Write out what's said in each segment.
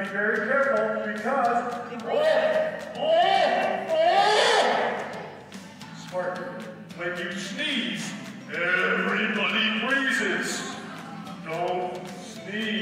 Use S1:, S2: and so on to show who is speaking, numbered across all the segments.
S1: be very careful because! Oh, oh, oh.
S2: Smart, when you sneeze, everybody freezes. Don't sneeze.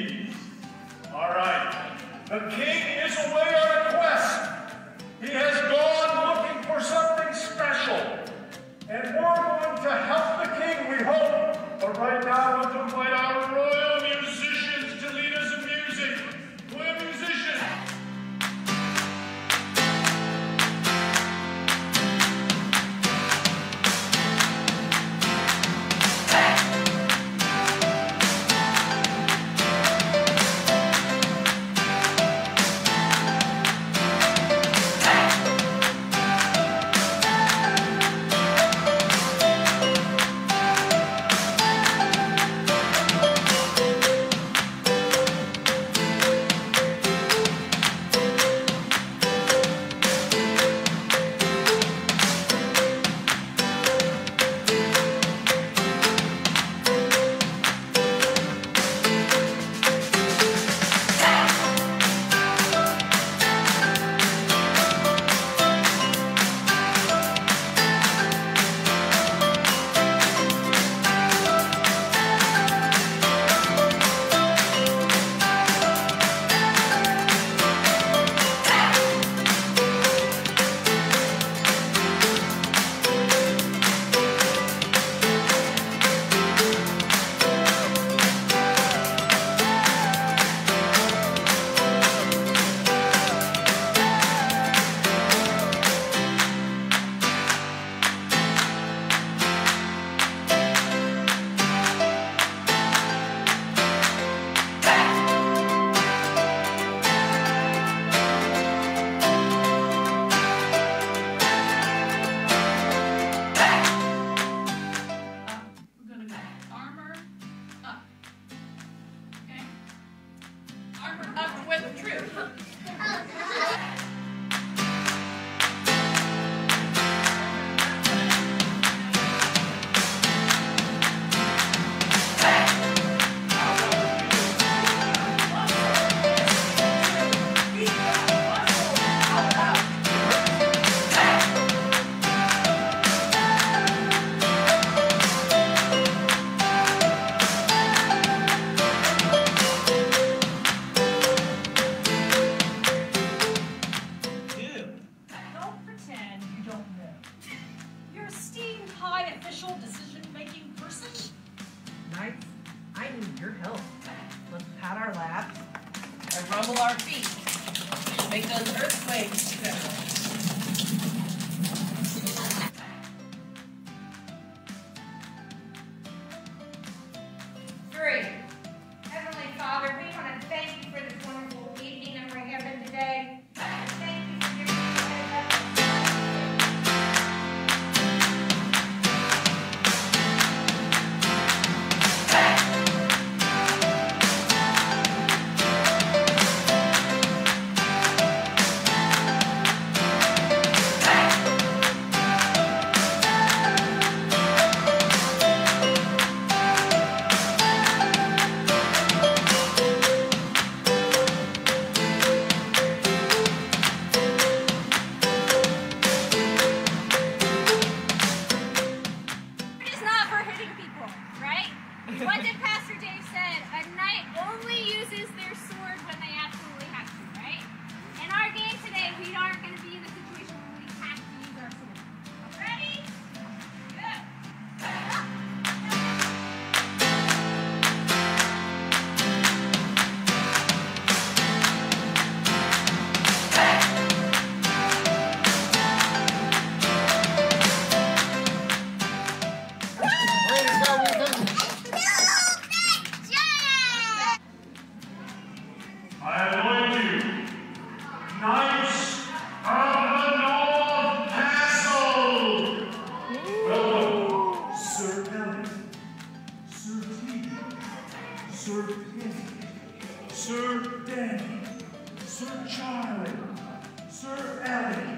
S2: Sir Ellie,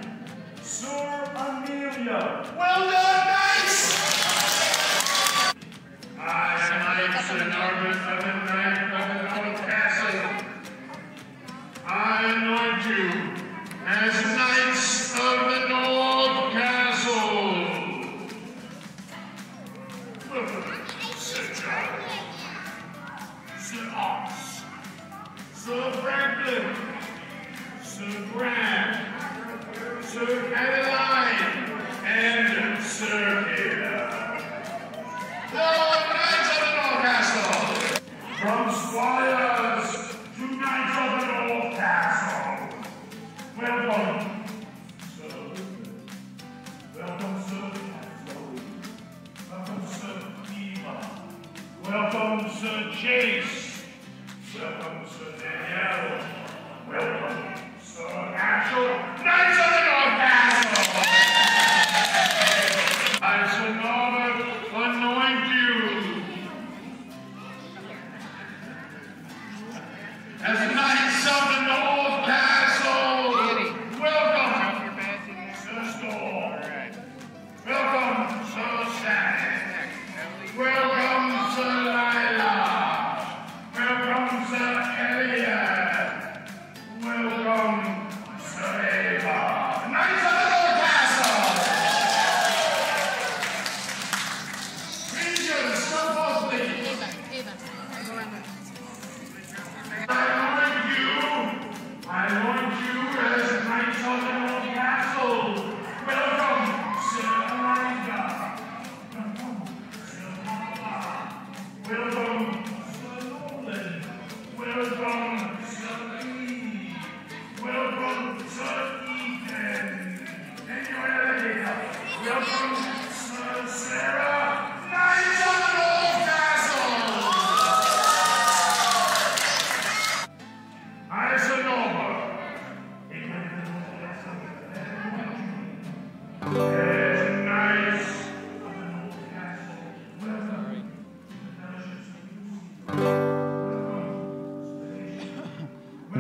S2: Sir Amelia. Well done!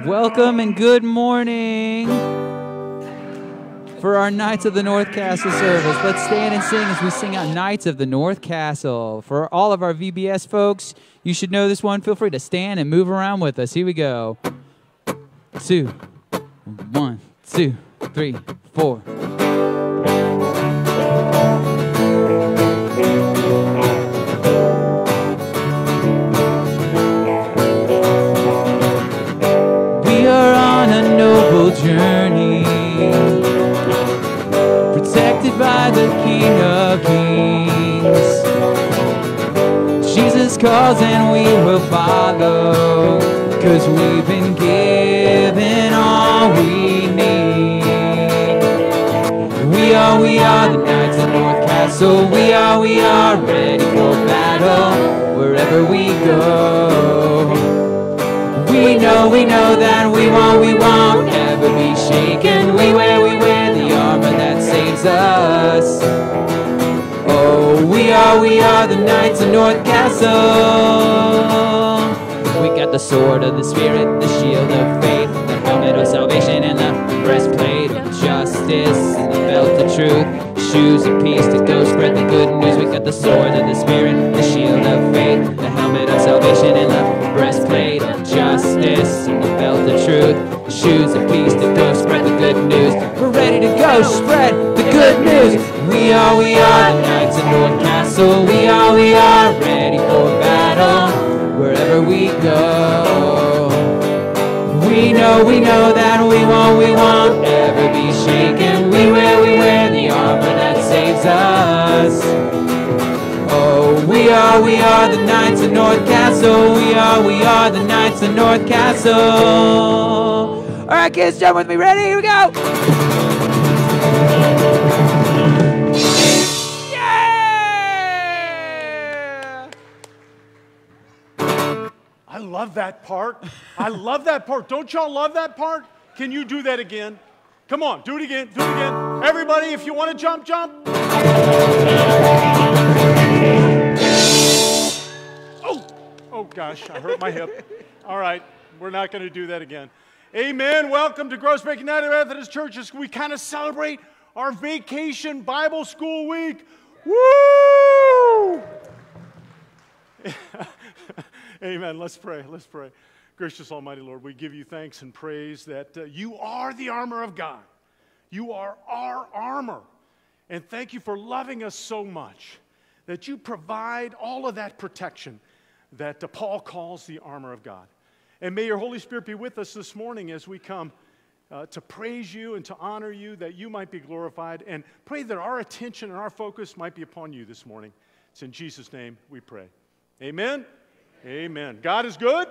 S2: Welcome and
S3: good morning for our Knights of the North Castle service. Let's stand and sing as we sing out Knights of the North Castle. For all of our VBS folks, you should know this one. Feel free to stand and move around with us. Here we go. Two, one, two, three, four. Calls and we will follow. Cause we've been given all we need. We are, we are the Knights of North Castle. We are, we are ready for battle wherever we go. We know, we know that we won't, we won't ever be shaken. We wear, we wear the armor that saves us. We are the Knights of North Castle. We got the sword of the Spirit, the shield of faith, the helmet of salvation, and the breastplate of justice, and the belt of truth, shoes of peace to go spread the good news. We got the sword of the Spirit, the shield of faith, the helmet of salvation, and the breastplate of justice, and the belt of truth, shoes of peace to go spread the good news. We're ready to go spread the good news. We are, we are the Knights of North Castle. We are, we are ready for battle wherever we go. We know, we know that we won't, we won't ever be shaken. We wear, we wear the armor that saves us. Oh, we are, we are the Knights of North Castle. We are, we are the Knights of North Castle. All right, kids, jump with me. Ready? Here we go.
S2: Love that part. I love that part. Don't y'all love that part? Can you do that again? Come on, do it again. Do it again. Everybody, if you want to jump, jump. Oh, oh gosh, I hurt my hip. All right, we're not going to do that again. Amen. Welcome to Groesbeck United Methodist Church we kind of celebrate our vacation Bible school week. Woo! Amen. Let's pray. Let's pray. Gracious Almighty Lord, we give you thanks and praise that uh, you are the armor of God. You are our armor. And thank you for loving us so much that you provide all of that protection that uh, Paul calls the armor of God. And may your Holy Spirit be with us this morning as we come uh, to praise you and to honor you, that you might be glorified, and pray that our attention and our focus might be upon you this morning. It's in Jesus' name we pray. Amen. Amen. God is good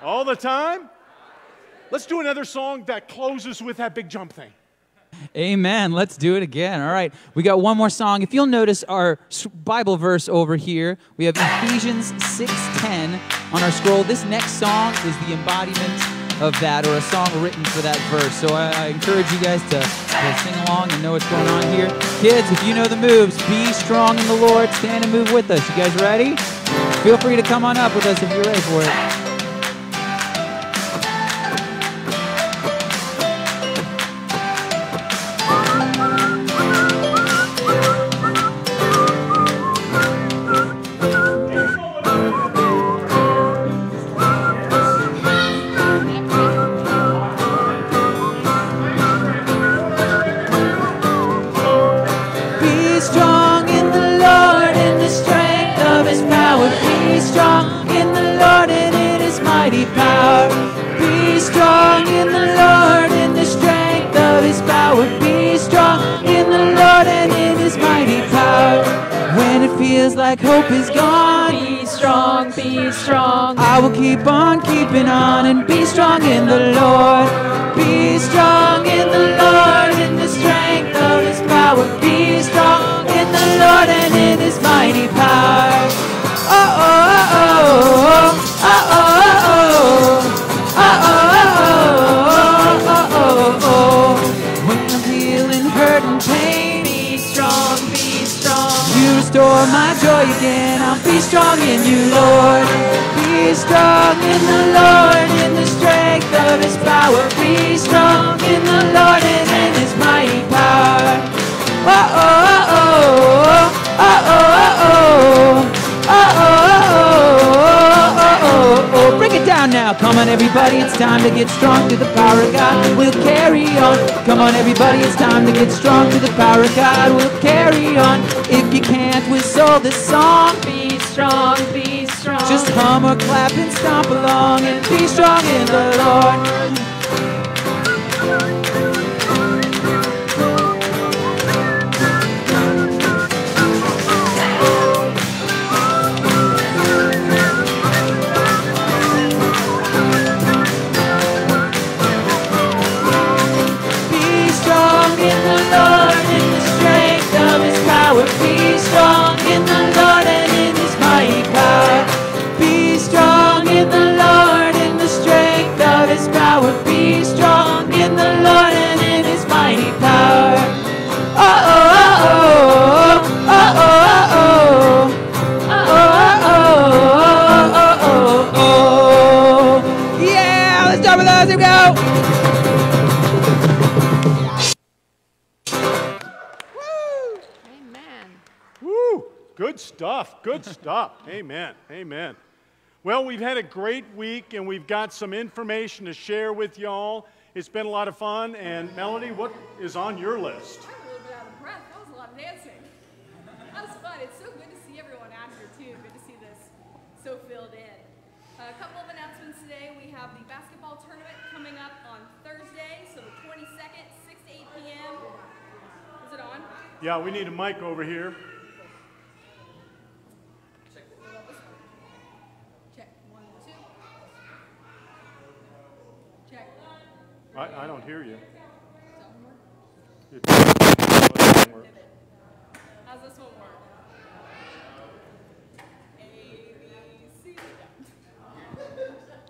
S2: all the time. Let's do another song that closes with that big jump thing.
S3: Amen. Let's do it again. All right. We got one more song. If you'll notice our Bible verse over here, we have Ephesians 6:10 on our scroll. This next song is the embodiment of that or a song written for that verse. So I, I encourage you guys to, to sing along and know what's going on here. Kids, if you know the moves, be strong in the Lord. Stand and move with us. You guys ready? Feel free to come on up with us if you're ready for it. My joy again. I'll be strong in you, Lord. Be strong in the Lord, in the strength of His power. Be strong in the Lord and in His mighty power. Oh oh oh oh oh oh oh oh now. Come on, everybody, it's time to get strong through the power of God. We'll carry on. Come on, everybody, it's time to get strong through the power of God. We'll carry on. If you can't whistle this song, be strong, be strong. Just hum or clap and stomp along and be strong in the Lord.
S2: Good stuff. Amen. Amen. Well, we've had a great week and we've got some information to share with y'all. It's been a lot of fun. And Melody, what is on your list?
S4: I'm a little bit out of breath. That was a lot of dancing. That was fun. It's so good to see everyone out here, too. Good to see this so filled in. a couple of announcements today. We have the basketball tournament coming up on Thursday, so the 22nd, 6 to 8 p.m. Is it on?
S2: Yeah, we need a mic over here.
S4: Check. One, two. Check.
S2: I, I don't hear you.
S4: How's this one work?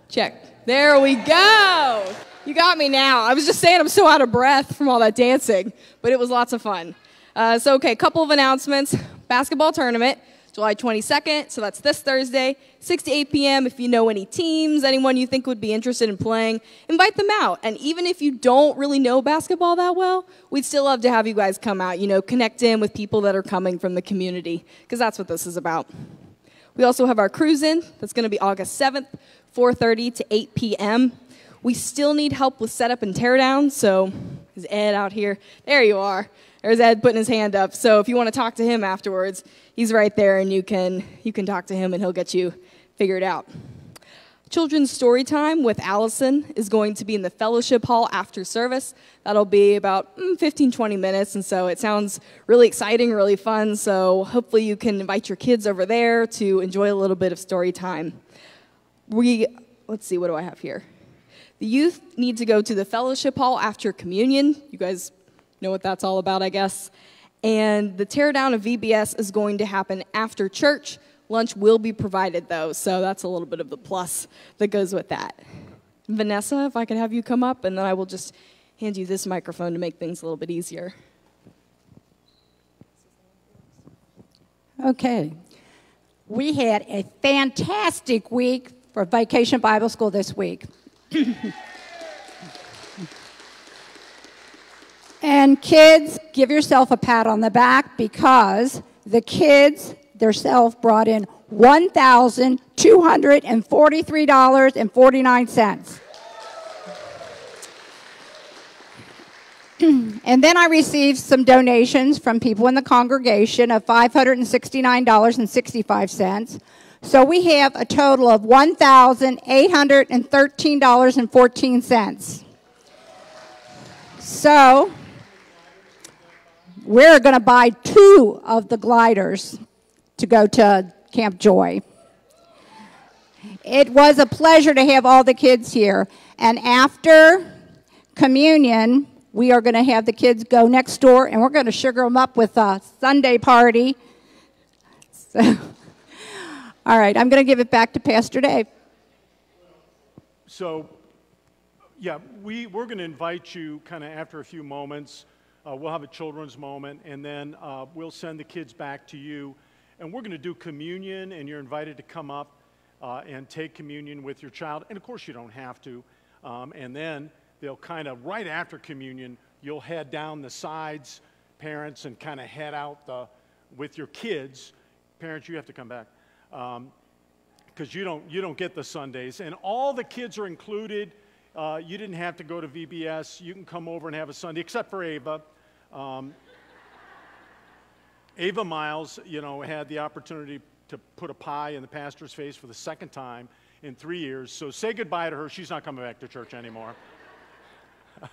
S4: Check. There we go. You got me now. I was just saying I'm so out of breath from all that dancing, but it was lots of fun. Uh, so, okay, couple of announcements. Basketball tournament, July 22nd, so that's this Thursday, 6 to 8 p.m. If you know any teams, anyone you think would be interested in playing, invite them out. And even if you don't really know basketball that well, we'd still love to have you guys come out, you know, connect in with people that are coming from the community, because that's what this is about. We also have our cruise in. That's going to be August 7th, 4:30 to 8 p.m. We still need help with setup and teardown, so is Ed out here? There you are. There's Ed putting his hand up. So if you want to talk to him afterwards, he's right there, and you can you can talk to him, and he'll get you figured out. Children's story time with Allison is going to be in the fellowship hall after service. That'll be about mm, 15, 20 minutes, and so it sounds really exciting, really fun. So hopefully you can invite your kids over there to enjoy a little bit of story time. We, let's see, what do I have here? The youth need to go to the fellowship hall after communion. You guys know what that's all about, I guess. And the teardown of VBS is going to happen after church. Lunch will be provided, though, so that's a little bit of the plus that goes with that. Vanessa, if I could have you come up, and then I will just hand you this microphone to make things a little bit easier.
S5: Okay. We had a fantastic week for Vacation Bible School this week. and kids, give yourself a pat on the back because the kids themselves brought in $1,243.49. and then I received some donations from people in the congregation of $569.65. So we have a total of $1,813.14. So we're going to buy two of the gliders to go to Camp Joy. It was a pleasure to have all the kids here. And after communion, we are going to have the kids go next door and we're going to sugar them up with a sundae party. So, all right, I'm going to give it back to Pastor Dave.
S2: So, yeah, we, we're going to invite you kind of after a few moments. Uh, we'll have a children's moment, and then uh, we'll send the kids back to you. And we're going to do communion, and you're invited to come up uh, and take communion with your child. And of course, you don't have to. Um, and then they'll kind of, right after communion, you'll head down the sides, parents, and kind of head out the, with your kids. Parents, you have to come back. because um, you don't you don't get the sundaes, and all the kids are included. Uh, you didn't have to go to VBS. You can come over and have a sundae, except for Ava. Um, Ava Miles, you know, had the opportunity to put a pie in the pastor's face for the second time in three years. So say goodbye to her. She's not coming back to church anymore.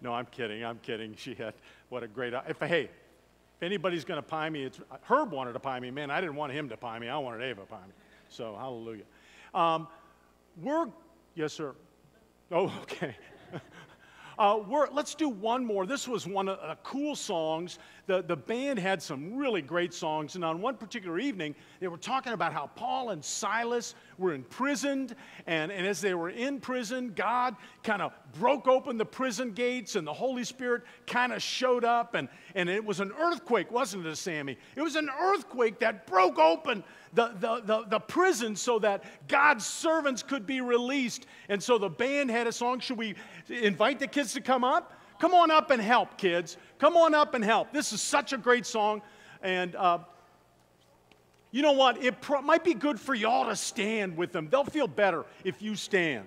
S2: no, I'm kidding. I'm kidding. She had what a great. If hey, if anybody's going to pie me, it's Herb wanted to pie me. Man, I didn't want him to pie me. I wanted Ava to pie me. So hallelujah. Um, we're yes, sir. Oh, okay. Uh, let's do one more. This was one of the cool songs. The, the band had some really great songs. And on one particular evening, they were talking about how Paul and Silas were imprisoned. And, and as they were in prison, God kind of broke open the prison gates, and the Holy Spirit kind of showed up. And, and it was an earthquake, wasn't it, Sammy? It was an earthquake that broke open the, the, the, the prison so that God's servants could be released. And so the band had a song. Should we invite the kids to come up? Come on up and help, kids. Come on up and help. This is such a great song. And uh, You know what? It might be good for y'all to stand with them. They'll feel better if you stand.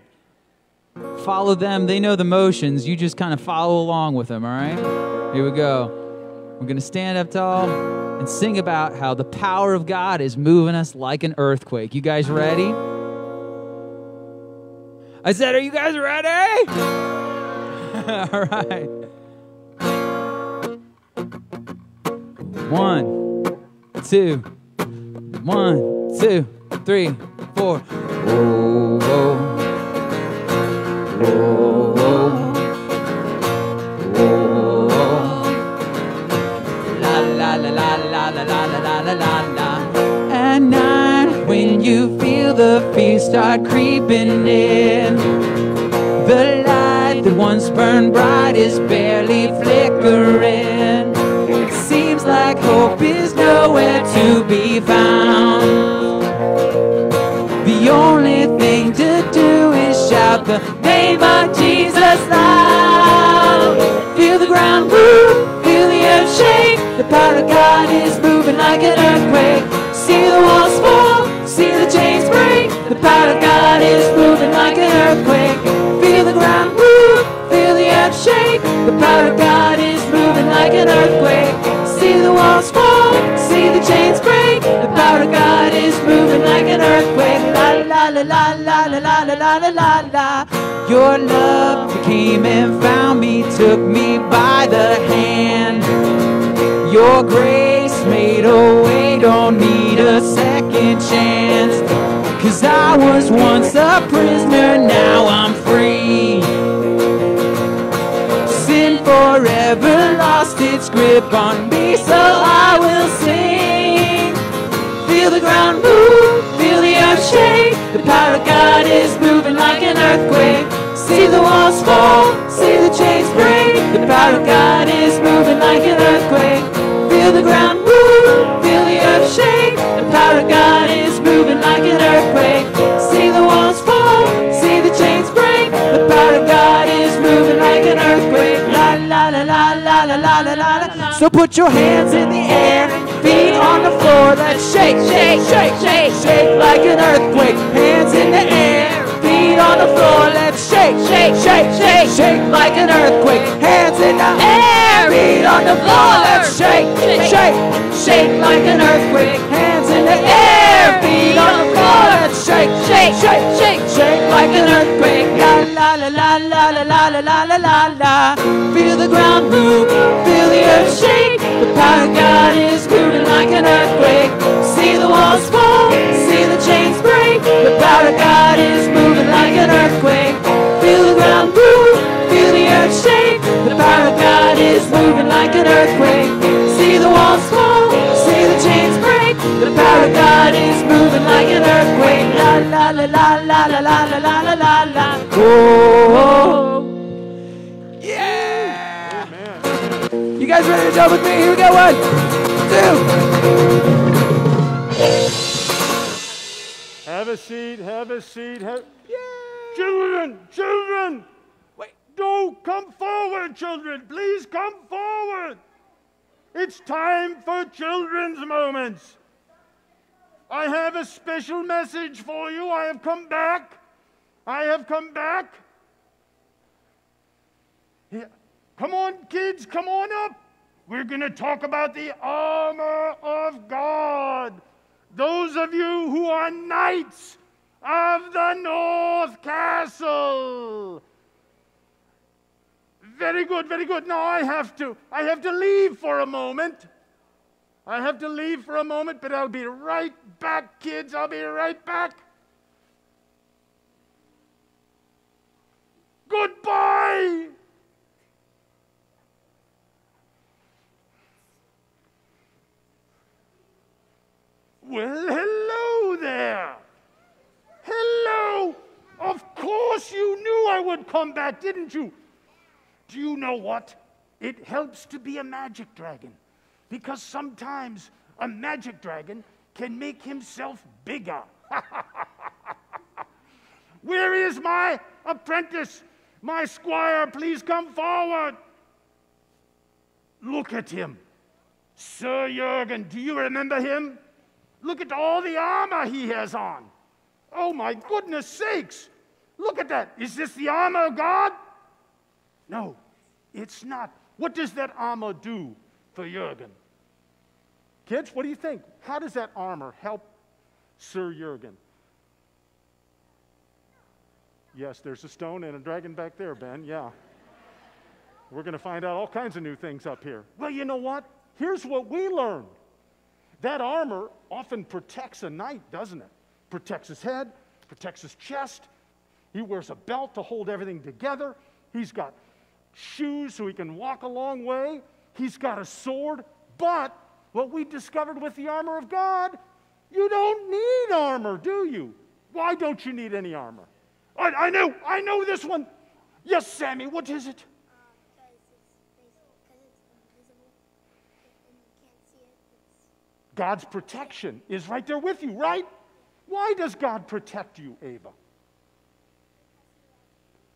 S3: Follow them. They know the motions. You just kind of follow along with them, all right? Here we go. We're going to stand up tall and sing about how the power of God is moving us like an earthquake. You guys ready? I said, Are you guys ready? all right. One, two, one, two, three, four. Whoa, whoa. Whoa, the fear start creeping in, the light that once burned bright is barely flickering. It seems like hope is nowhere to be found. The only thing to do is shout the name of Jesus loud. Feel the ground move, feel the earth shake. The power of God is moving like an earthquake. See the walls fall, see the chains break. The power of God is moving like an earthquake. Feel the ground move, feel the earth shake. The power of God is moving like an earthquake. See the walls fall, see the chains break. The power of God is moving like an earthquake. La la la la la la la la la la la. Your love came and found me, took me by the hand. Your grace made a way, don't need a second chance. Cause I was once a prisoner, now I'm free. Sin forever lost its grip on me, so I will sing. Feel the ground move, feel the earth shake. The power of God is moving like an earthquake. See the walls fall, see the chains break. The power of God is moving like an earthquake. Feel the ground move, power of God is moving like an earthquake. See the walls fall, see the chains break. The power of God is moving like an earthquake. La la la la la la la la la. So put your hands in the air, feet on the floor. Let's shake, shake, shake, shake, shake like an earthquake. Hands in the air, feet on the floor. Let's shake, shake, shake, shake, shake like an earthquake. Hands in the air, feet on the floor. Let's shake, shake, shake like an earthquake. Shake, shake, shake, shake, shake like an earthquake. La la la la la la la la la la la. Feel the ground move, feel the earth shake. The power of God is moving la la la la la. Oh, yeah! You guys ready to jump with me? Here we go. One, two.
S2: Have a seat, have a seat. Have... Children, children! Wait, do come forward, children. Please come forward. It's time for children's moments. I have a special message for you. I have come back. I have come back. Yeah. Come on, kids, come on up. We're going to talk about the armor of God. Those of you who are knights of the North Castle. Very good, very good. Now I have to I have to leave for a moment. I have to leave for a moment, but I'll be right back, kids. I'll be right back. Goodbye. Well, hello there. Hello. Of course you knew I would come back, didn't you? Do you know what? It helps to be a magic dragon because sometimes a magic dragon can make himself bigger. Where is my apprentice? My squire, please come forward. Look at him. Sir Jurgen, do you remember him? Look at all the armor he has on. Oh my goodness sakes. Look at that. Is this the armor of God? No, it's not. What does that armor do for Jurgen? Kids, what do you think? How does that armor help Sir Jurgen? Yes, there's a stone and a dragon back there, Ben. Yeah. We're going to find out all kinds of new things up here. Well, you know what? Here's what we learned that armor often protects a knight, doesn't it? Protects his head, protects his chest. He wears a belt to hold everything together. He's got shoes so he can walk a long way. He's got a sword. But what we discovered with the armor of God, you don't need armor, do you? Why don't you need any armor? I, I know, I know this one. Yes, Sammy, what is it? God's protection is right there with you, right? Why does God protect you, Ava?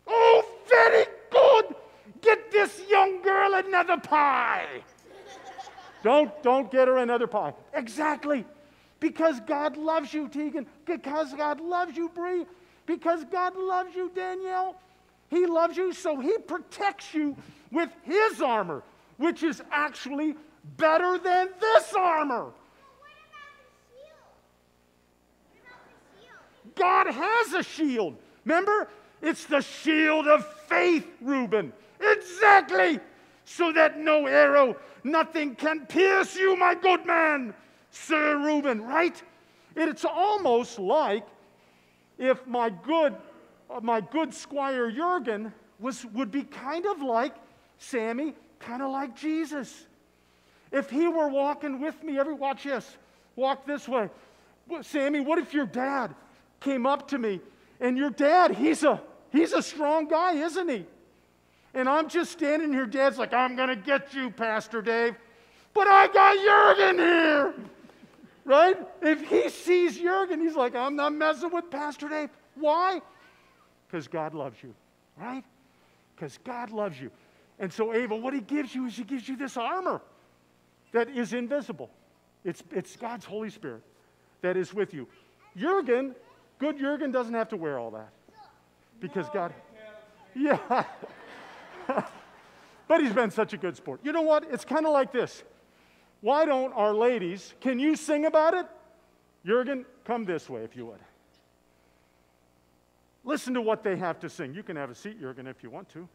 S2: Oh, very good. Get this young girl another pie. don't, don't get her another pie. Exactly. Because God loves you, Tegan. Because God loves you, Bree. Because God loves you, Danielle. He loves you, so He protects you with His armor, which is actually better than this armor. What about the shield? God has a shield. Remember? It's the shield of faith, Reuben. Exactly. So that no arrow, nothing can pierce you, my good man, Sir Reuben, right? It's almost like if my good, uh, my good squire Jurgen was, would be kind of like Sammy, kind of like Jesus. If he were walking with me, every watch this, walk this way. Sammy, what if your dad came up to me, and your dad, he's a he's a strong guy, isn't he? And I'm just standing here, dad's like, I'm gonna get you, Pastor Dave. But I got Jurgen here. Right? If he sees Jurgen, he's like, I'm not messing with Pastor Dave. Why? Because God loves you, right? Because God loves you. And so, Ava, what he gives you is he gives you this armor that is invisible. It's, it's God's Holy Spirit that is with you. Jurgen Good Jurgen doesn't have to wear all that because God. Yeah. but he's been such a good sport. You know what? It's kind of like this. Why don't our ladies, can you sing about it? Jurgen, come this way if you would. Listen to what they have to sing. You can have a seat, Jurgen, if you want to.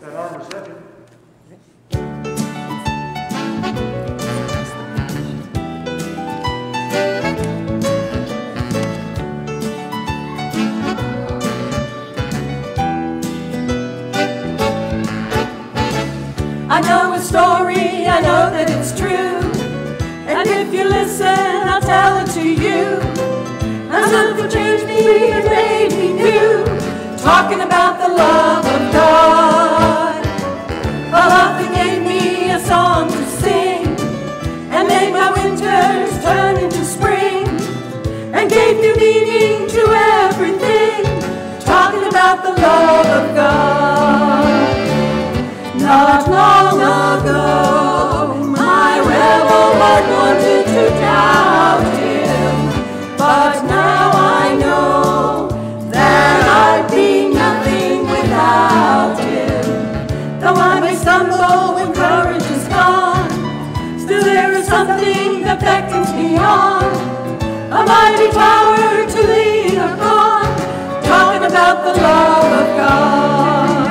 S2: That arm is heavy.
S6: I know a story, I know that it's true. And if you listen, I'll tell it to you. How something changed me and made me new. Talking about the love of God. A love that gave me a song to sing. And made my winters turn into spring. And gave new meaning to everything. Talking about the love of God. Not long me a mighty power to lean upon, talking about the love of God.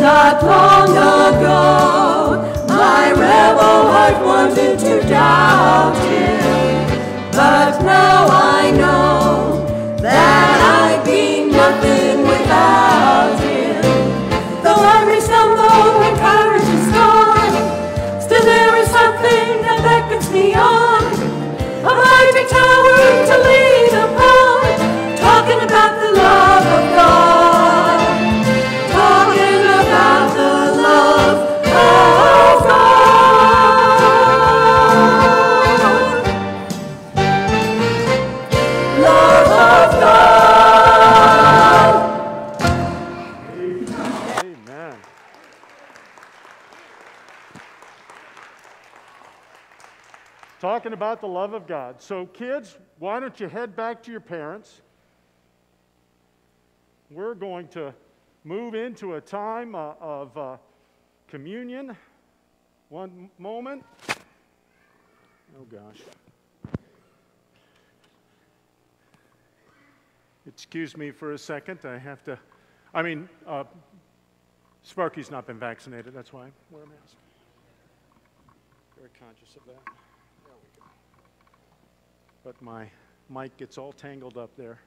S6: Not long ago, heart wanted to doubt him, but now I know that I'd be nothing without him. Though may stumble when courage is gone, still there is something that beckons me on. A mighty tower to lean upon, Talking about the love of God.
S2: So, kids, why don't you head back to your parents? We're going to move into a time uh, of uh, communion. One moment. Oh, gosh. Excuse me for a second. I have to. I mean, uh, Sparky's not been vaccinated. That's why I wear a mask. Very conscious of that. But my mic gets all tangled up there.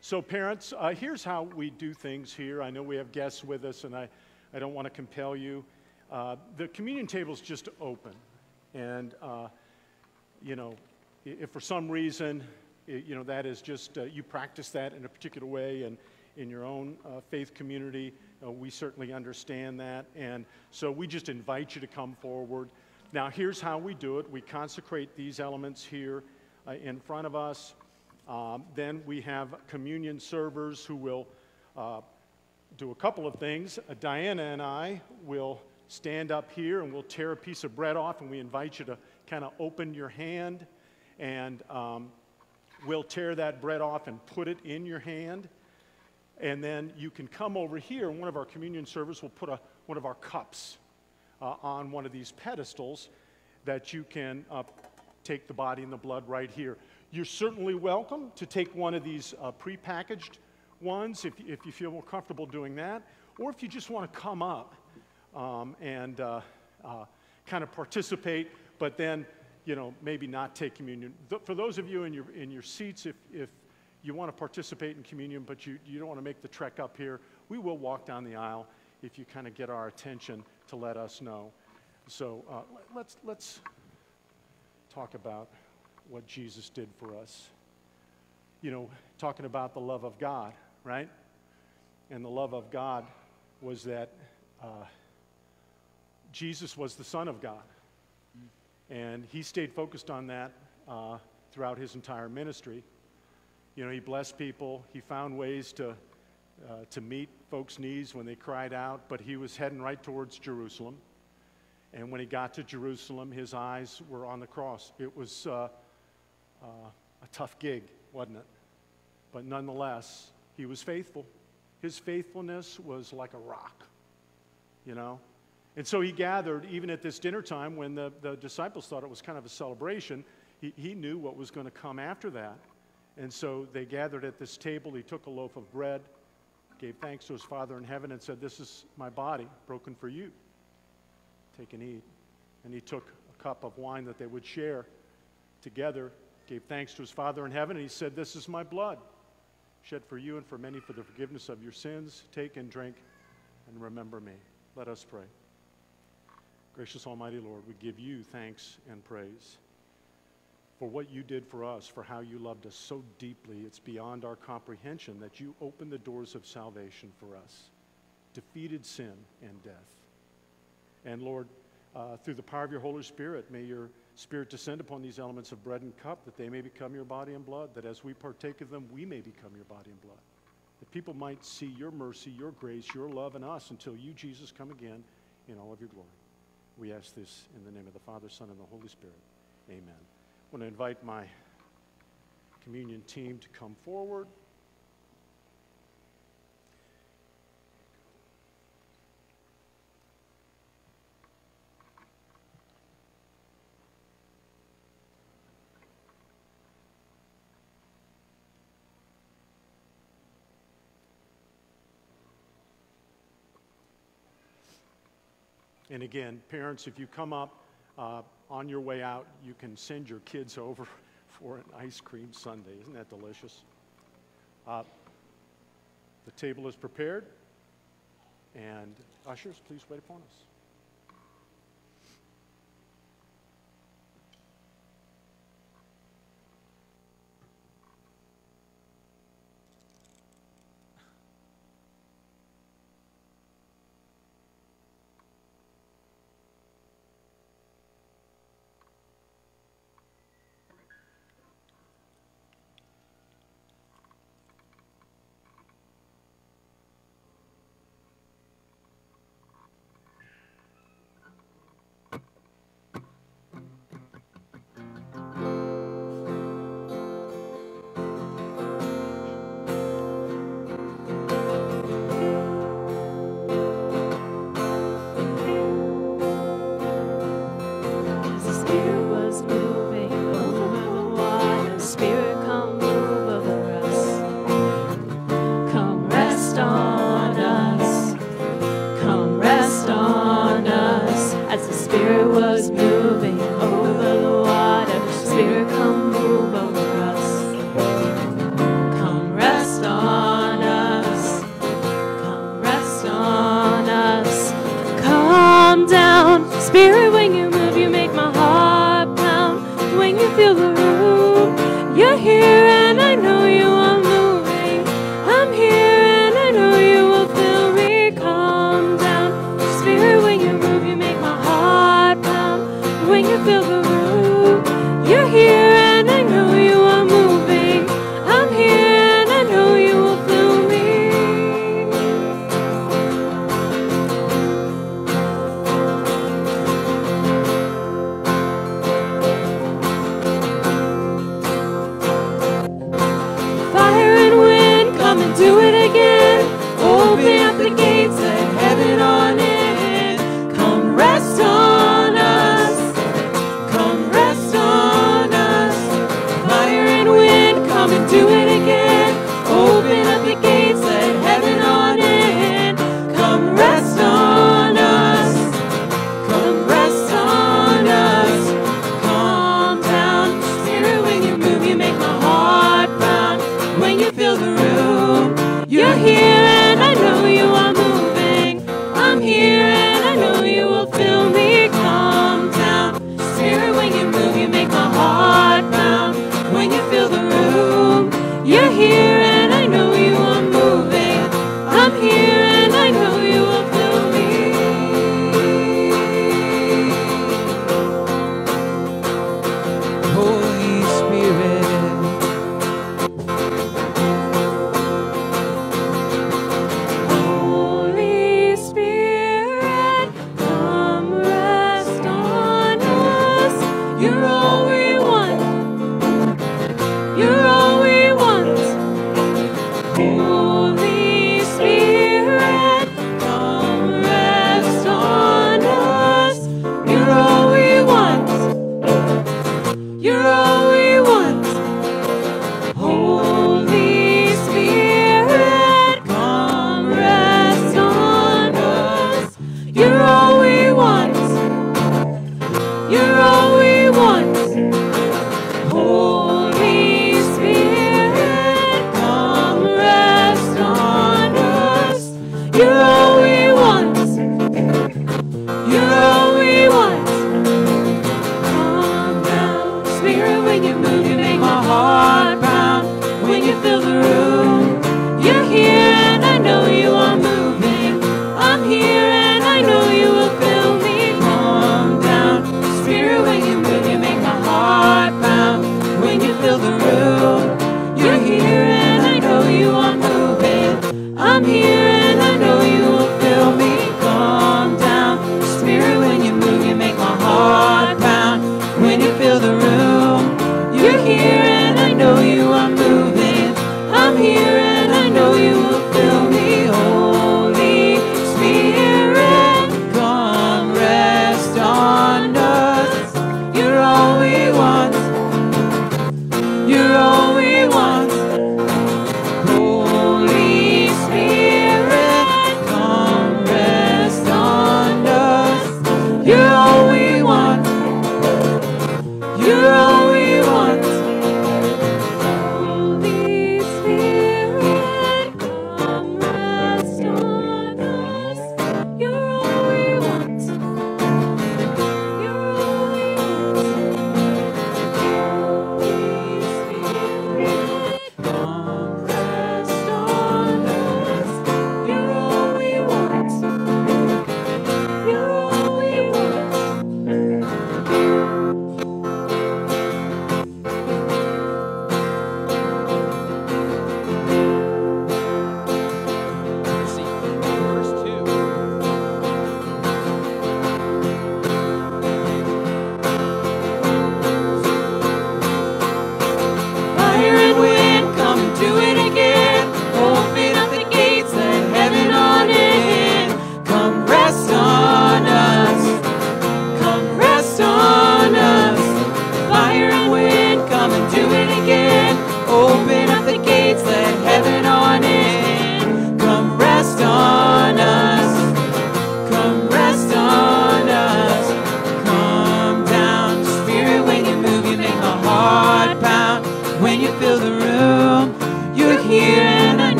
S2: So, parents, uh, here's how we do things here. I know we have guests with us, and I, I don't want to compel you. Uh, the communion table is just open. And, uh, you know, if for some reason, you know, that is just, uh, you practice that in a particular way and in your own uh, faith community, uh, we certainly understand that. And so we just invite you to come forward. Now, here's how we do it we consecrate these elements here uh, in front of us. Um, then we have communion servers who will uh, do a couple of things. Uh, Diana and I will stand up here and we'll tear a piece of bread off, and we invite you to kind of open your hand and um, we'll tear that bread off and put it in your hand. And then you can come over here, and one of our communion servers will put a, one of our cups uh, on one of these pedestals that you can uh, take the body and the blood right here. You're certainly welcome to take one of these uh, prepackaged ones if, if you feel more comfortable doing that, or if you just want to come up um, and uh, uh, kind of participate, but then you know maybe not take communion. Th- for those of you in your in your seats, if if you want to participate in communion, but you, you don't want to make the trek up here, we will walk down the aisle if you kind of get our attention to let us know. So uh, let- let's let's talk about what Jesus did for us. You know, talking about the love of God, right? And the love of God was that uh, Jesus was the Son of God. And he stayed focused on that uh, throughout his entire ministry. You know, he blessed people, he found ways to, uh, to meet folks' needs when they cried out, but he was heading right towards Jerusalem. And when he got to Jerusalem, his eyes were on the cross. It was uh, uh, a tough gig, wasn't it? But nonetheless, he was faithful. His faithfulness was like a rock, you know? And so he gathered, even at this dinner time when the, the disciples thought it was kind of a celebration, he, he knew what was going to come after that. And so they gathered at this table. He took a loaf of bread, gave thanks to his Father in heaven, and said, This is my body broken for you. Take and eat. And he took a cup of wine that they would share together, gave thanks to his Father in heaven, and he said, This is my blood, shed for you and for many for the forgiveness of your sins. Take and drink and remember me. Let us pray. Gracious Almighty Lord, we give you thanks and praise for what you did for us, for how you loved us so deeply. It's beyond our comprehension that you opened the doors of salvation for us, defeated sin and death. And Lord, uh, through the power of your Holy Spirit, may your Spirit descend upon these elements of bread and cup, that they may become your body and blood, that as we partake of them, we may become your body and blood. That people might see your mercy, your grace, your love in us until you, Jesus, come again in all of your glory. We ask this in the name of the Father, Son, and the Holy Spirit. Amen. I want to invite my communion team to come forward. And again, parents, if you come up uh, on your way out, you can send your kids over for an ice cream sundae. Isn't that delicious? Uh, the table is prepared, and ushers, please wait upon
S3: us.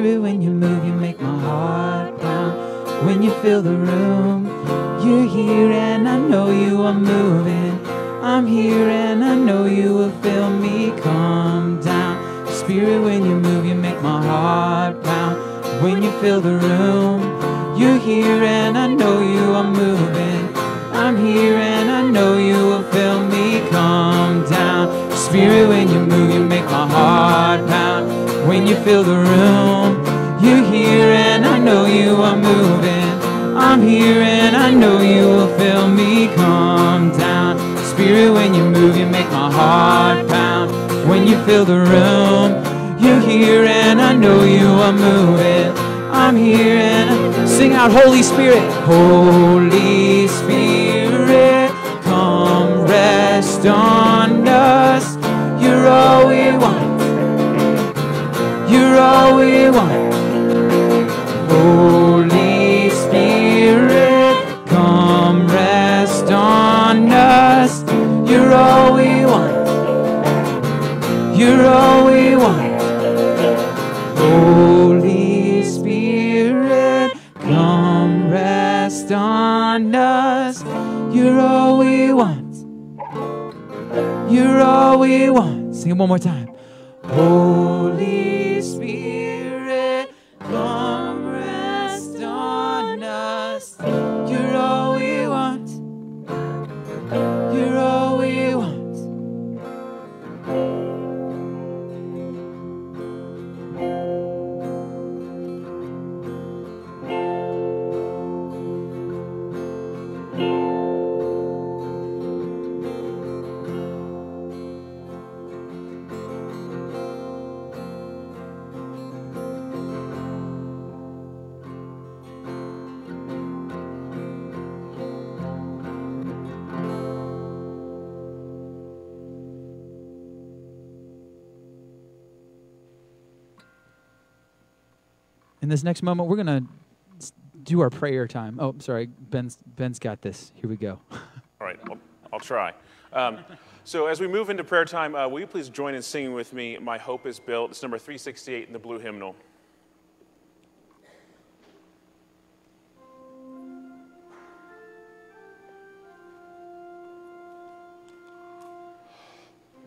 S3: Down, Spirit, when you move, you make my heart pound. When you fill the room, you're here, and I know you are moving. I'm here, and I know you will feel me. Come down, Spirit, when you move, you make my heart pound. When you fill the room, you're here, and I know you are moving. I'm here, fill the room, you're here, and I know you are moving. I'm here, and I know you will fill me. Calm down, Spirit, when you move, you make my heart pound. When you fill the room, you're here, and I know you are moving. I'm here, and I sing out, Holy Spirit, Holy Spirit, come rest on You're all we want. Holy Spirit, come rest on us. You're all we want. You're all we want. Holy Spirit, come rest on us. You're all we want. You're all we want. Sing it one more time. Holy this next moment, we're gonna do our prayer time. Oh, sorry, Ben's Ben's got this. Here we go.
S7: All right, I'll, I'll try. Um, so as we move into prayer time, uh, will you please join in singing with me, My Hope is Built? It's number 368 in the blue hymnal.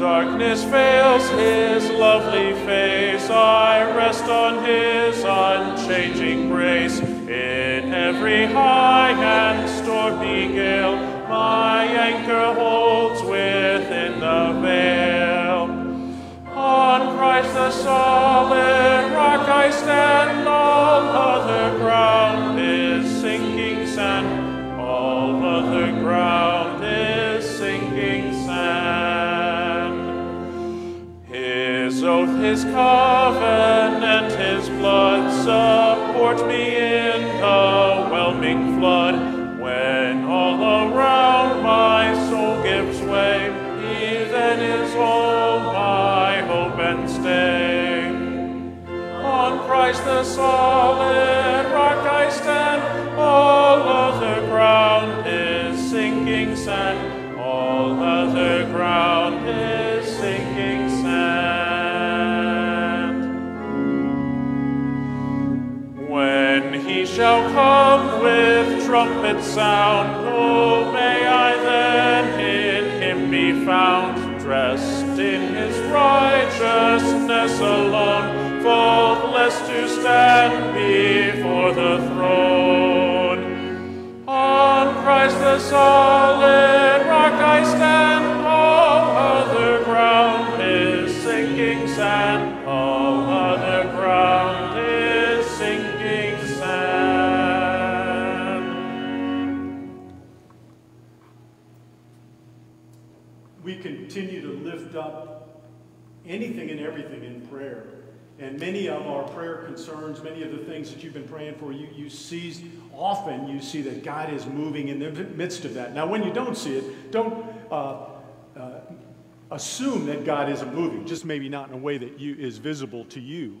S7: darkness veils his lovely face, I rest on his unchanging grace. In every high and stormy gale, my anchor holds within the veil. On Christ the solid rock I stand, all other ground is sinking sand. All other ground Both his covenant, his blood, support me in the whelming flood. When all around my soul gives way, he then is all my hope and stay. On Christ the solid rock I stand, all other ground is sinking sand, all other ground. Shall come with trumpet sound, oh, may I then in him be found, dressed in his righteousness alone, faultless to stand before the throne. On Christ the solid rock I stand, all other ground is sinking sand, all other ground is
S2: lift up anything and everything in prayer. And many of our prayer concerns, many of the things that you've been praying for, you, you see, often you see that God is moving in the midst of that. Now, when you don't see it, don't uh, uh, assume that God isn't moving, just maybe not in a way that you, is visible to you.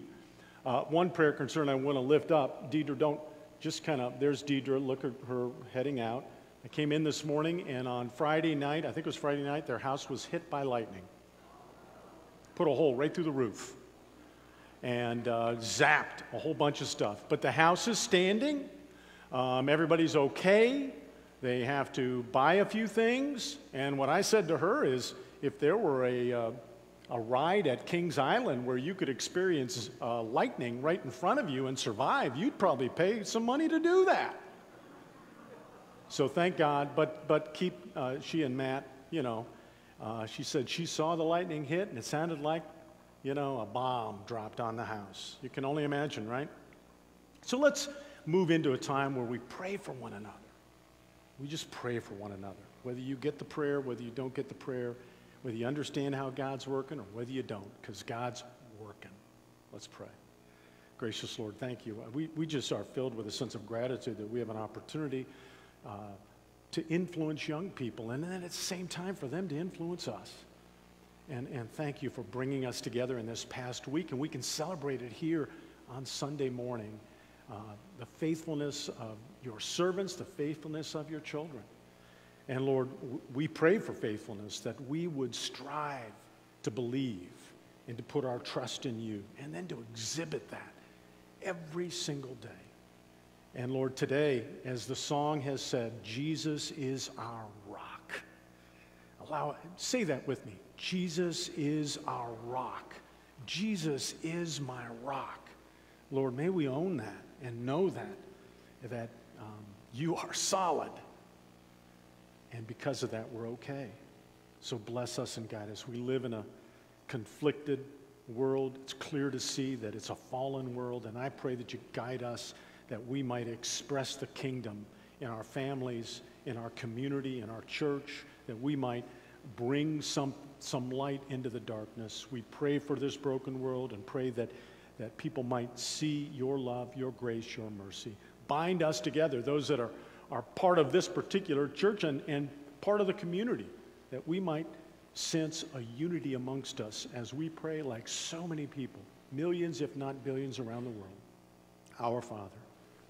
S2: Uh, one prayer concern I want to lift up, Deidre, don't just kind of, there's Deidre, look at her heading out. I came in this morning, and on Friday night, I think it was Friday night, their house was hit by lightning. Put a hole right through the roof and uh, zapped a whole bunch of stuff. But the house is standing. Um, everybody's okay. They have to buy a few things. And what I said to her is if there were a, uh, a ride at Kings Island where you could experience uh, lightning right in front of you and survive, you'd probably pay some money to do that. So thank God, but, but keep, uh, she and Matt, you know, uh, she said she saw the lightning hit and it sounded like, you know, a bomb dropped on the house. You can only imagine, right? So let's move into a time where we pray for one another. We just pray for one another. Whether you get the prayer, whether you don't get the prayer, whether you understand how God's working or whether you don't, because God's working. Let's pray. Gracious Lord, thank you. We, we just are filled with a sense of gratitude that we have an opportunity uh, to influence young people and then at the same time for them to influence us. And, and thank you for bringing us together in this past week, and we can celebrate it here on Sunday morning. Uh, the faithfulness of your servants, the faithfulness of your children. And Lord, we pray for faithfulness that we would strive to believe and to put our trust in you, and then to exhibit that every single day. And Lord, today, as the song has said, Jesus is our rock. Allow say that with me. Jesus is our rock. Jesus is my rock. Lord, may we own that and know that that um, you are solid. And because of that, we're okay. So bless us and guide us. We live in a conflicted world. It's clear to see that it's a fallen world, and I pray that you guide us that we might express the kingdom in our families, in our community, in our church, that we might bring some, some light into the darkness. We pray for this broken world and pray that, that people might see your love, your grace, your mercy. Bind us together, those that are, are part of this particular church and, and part of the community, that we might sense a unity amongst us as we pray like so many people, millions, if not billions, around the world. Our Father,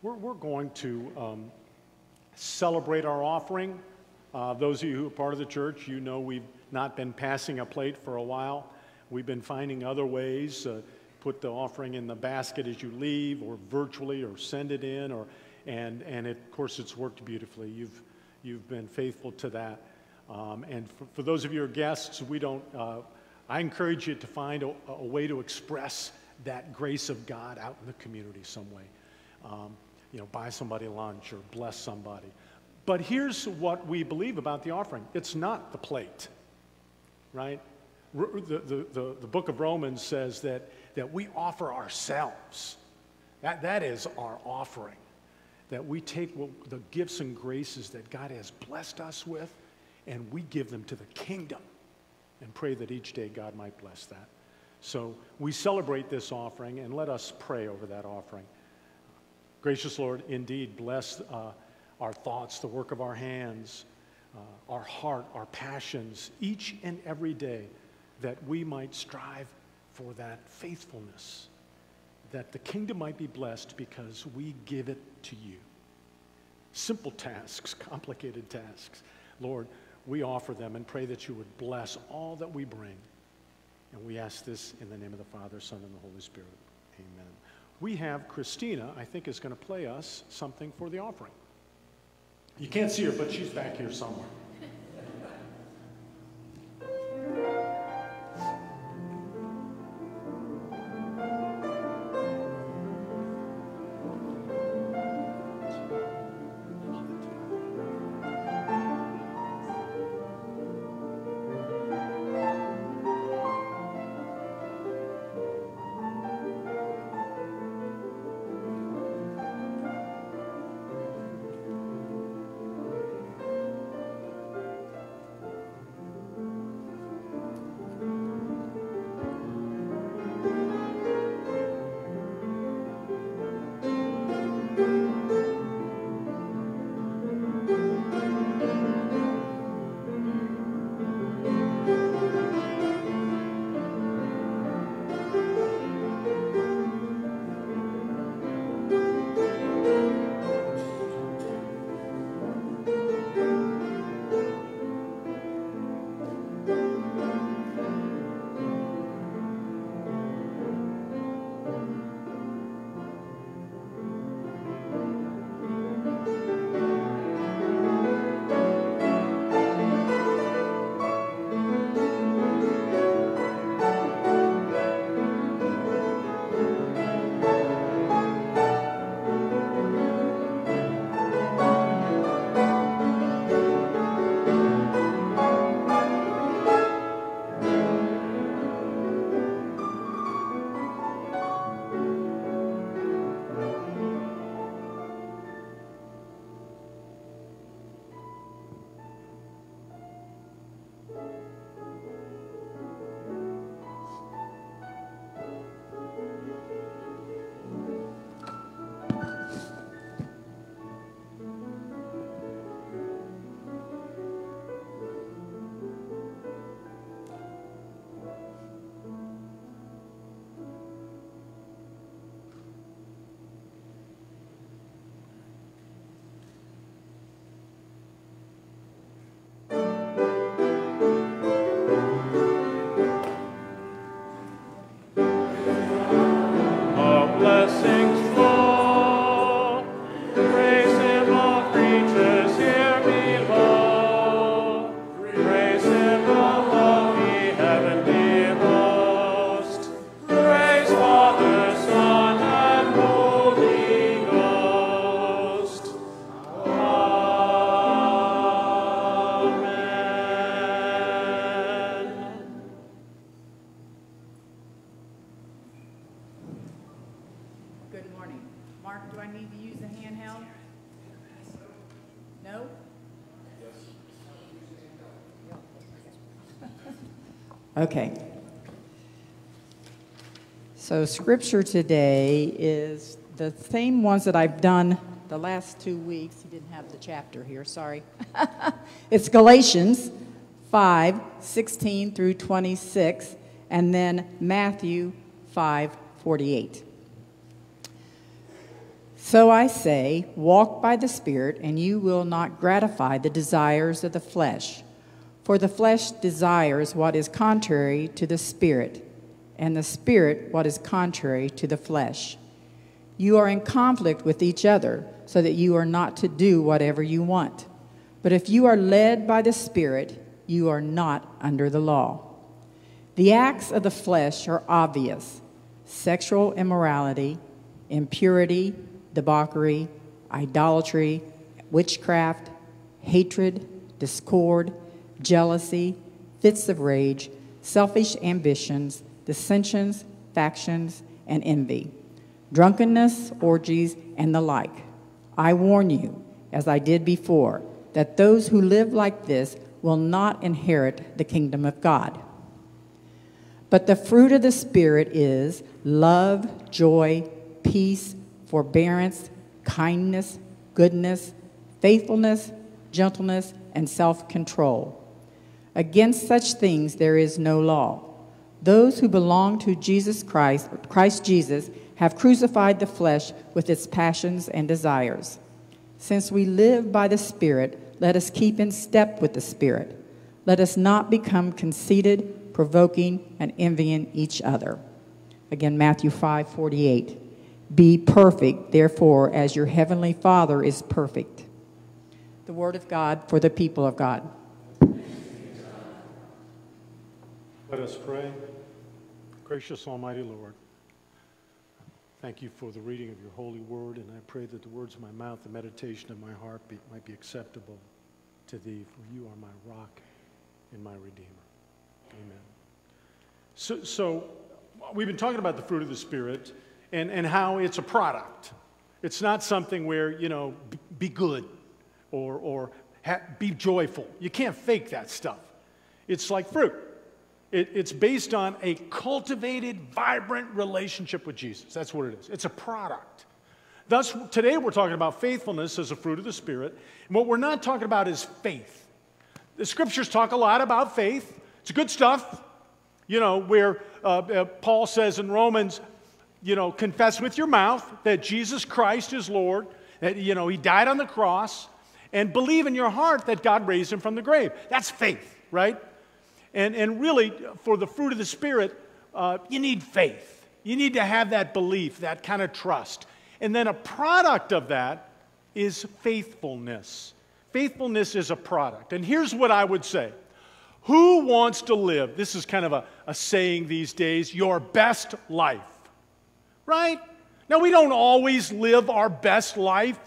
S2: We're, we're going to um, celebrate our offering. Uh, those of you who are part of the church, you know we've not been passing a plate for a while. We've been finding other ways. Uh, put the offering in the basket as you leave, or virtually, or send it in, or and and it, of course it's worked beautifully. You've you've been faithful to that. Um, and for, for, those of you who are guests, we don't. Uh, I encourage you to find a, a, way to express that grace of God out in the community some way. Um, you know, buy somebody lunch or bless somebody. But here's what we believe about the offering it's not the plate, right? The, the, the, the book of Romans says that, that we offer ourselves That, that is our offering. That we take what, the gifts and graces that God has blessed us with and we give them to the kingdom and pray that each day God might bless that. So we celebrate this offering and let us pray over that offering. Gracious Lord, indeed, bless uh, our thoughts, the work of our hands, uh, our heart, our passions, each and every day, that we might strive for that faithfulness, that the kingdom might be blessed because we give it to you. Simple tasks, complicated tasks. Lord, we offer them and pray that you would bless all that we bring. And we ask this in the name of the Father, Son, and the Holy Spirit. Amen. We have Christina, I think, is going to play us something for the offering. You can't see her, but she's back here somewhere.
S8: Okay. So scripture today is the same ones that I've done the last two weeks. He didn't have the chapter here, sorry. it's Galatians 5, 16 through 26, and then Matthew 5, 48. So I say, walk by the Spirit, and you will not gratify the desires of the flesh. For the flesh desires what is contrary to the Spirit, and the Spirit what is contrary to the flesh. You are in conflict with each other, so that you are not to do whatever you want. But if you are led by the Spirit, you are not under the law. The acts of the flesh are obvious sexual immorality, impurity, debauchery, idolatry, witchcraft, hatred, discord, jealousy, fits of rage, selfish ambitions, dissensions, factions, and envy, drunkenness, orgies, and the like. I warn you, as I did before, that those who live like this will not inherit the kingdom of God. But the fruit of the Spirit is love, joy, peace, forbearance, kindness, goodness, faithfulness, gentleness, and self control. Against such things there is no law. Those who belong to Jesus Christ, Christ Jesus, have crucified the flesh with its passions and desires. Since we live by the Spirit, let us keep in step with the Spirit. Let us not become conceited, provoking, and envying each other. Again, Matthew 5 48. Be perfect, therefore, as your heavenly Father is perfect. The word of God for the people of God.
S2: Let us pray. Gracious Almighty Lord, thank you for the reading of your holy word, and I pray that the words of my mouth, the meditation of my heart be, might be acceptable to thee, for you are my rock and my redeemer. Amen. So, so we've been talking about the fruit of the Spirit and, and how it's a product. It's not something where, you know, be good or, or ha- be joyful. You can't fake that stuff. It's like fruit. It, it's based on a cultivated, vibrant relationship with Jesus. That's what it is. It's a product. Thus, today we're talking about faithfulness as a fruit of the Spirit. And what we're not talking about is faith. The scriptures talk a lot about faith. It's good stuff. You know, where uh, uh, Paul says in Romans, you know, confess with your mouth that Jesus Christ is Lord, that, you know, he died on the cross, and believe in your heart that God raised him from the grave. That's faith, right? And, and really, for the fruit of the Spirit, uh, you need faith. You need to have that belief, that kind of trust. And then a product of that is faithfulness. Faithfulness is a product. And here's what I would say Who wants to live? This is kind of a, a saying these days your best life, right? Now, we don't always live our best life.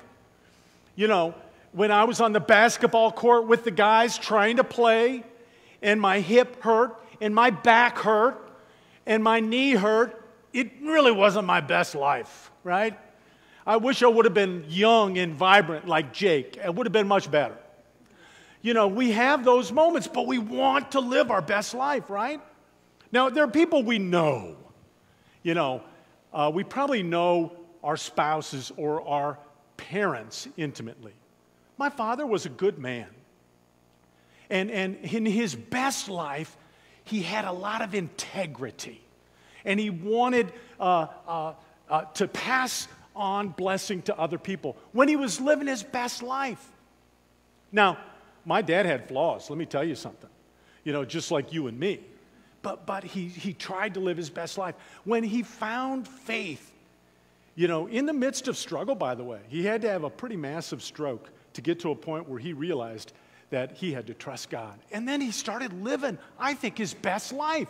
S2: You know, when I was on the basketball court with the guys trying to play, and my hip hurt, and my back hurt, and my knee hurt, it really wasn't my best life, right? I wish I would have been young and vibrant like Jake. It would have been much better. You know, we have those moments, but we want to live our best life, right? Now, there are people we know. You know, uh, we probably know our spouses or our parents intimately. My father was a good man. And, and in his best life, he had a lot of integrity. And he wanted uh, uh, uh, to pass on blessing to other people when he was living his best life. Now, my dad had flaws, let me tell you something. You know, just like you and me. But, but he, he tried to live his best life. When he found faith, you know, in the midst of struggle, by the way, he had to have a pretty massive stroke to get to a point where he realized that he had to trust God. And then he started living, I think, his best life.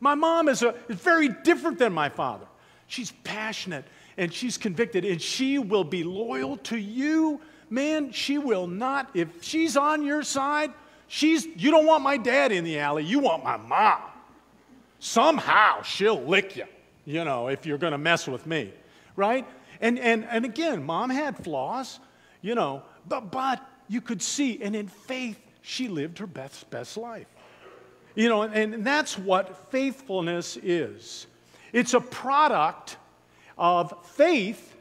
S2: My mom is, a, is very different than my father. She's passionate and she's convicted and she will be loyal to you. Man, she will not. If she's on your side, she's, you don't want my dad in the alley, you want my mom. Somehow she'll lick you, you know, if you're going to mess with me, right? And, and, and again, mom had flaws, you know, but, but you could see, and in faith, she lived her best, best life. You know, and, and that's what faithfulness is it's a product of faith,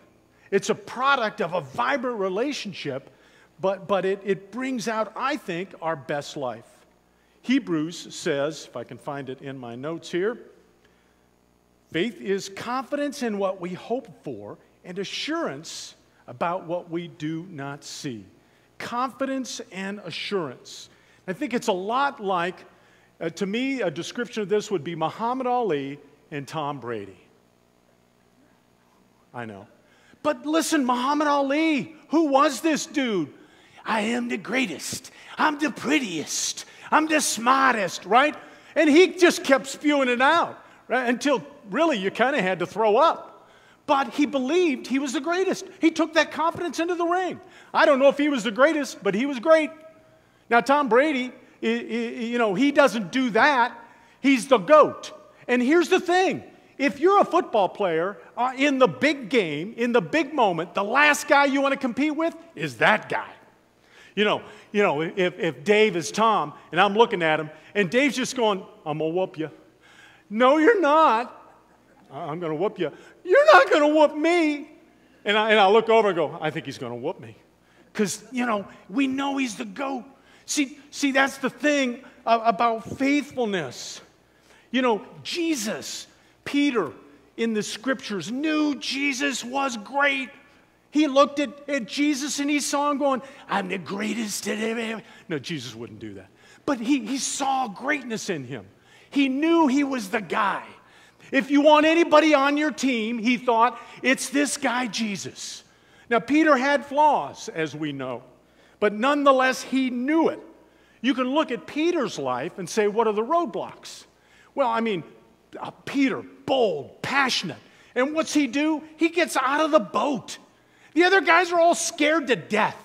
S2: it's a product of a vibrant relationship, but, but it, it brings out, I think, our best life. Hebrews says, if I can find it in my notes here, faith is confidence in what we hope for and assurance about what we do not see. Confidence and assurance. I think it's a lot like, uh, to me, a description of this would be Muhammad Ali and Tom Brady. I know. But listen, Muhammad Ali, who was this dude? I am the greatest. I'm the prettiest. I'm the smartest, right? And he just kept spewing it out, right? Until really you kind of had to throw up. But he believed he was the greatest. He took that confidence into the ring. I don't know if he was the greatest, but he was great. Now, Tom Brady, you know, he doesn't do that. He's the GOAT. And here's the thing if you're a football player uh, in the big game, in the big moment, the last guy you want to compete with is that guy. You know, you know, if, if Dave is Tom and I'm looking at him and Dave's just going, I'm gonna whoop you. No, you're not. I'm gonna whoop you. You're not gonna whoop me. And I, and I look over and go, I think he's gonna whoop me. Because, you know, we know he's the GOAT. See, see, that's the thing about faithfulness. You know, Jesus, Peter in the scriptures knew Jesus was great. He looked at, at Jesus and he saw him going, I'm the greatest. No, Jesus wouldn't do that. But he, he saw greatness in him. He knew he was the guy. If you want anybody on your team, he thought, it's this guy, Jesus. Now, Peter had flaws, as we know, but nonetheless, he knew it. You can look at Peter's life and say, what are the roadblocks? Well, I mean, uh, Peter, bold, passionate. And what's he do? He gets out of the boat. The other guys are all scared to death.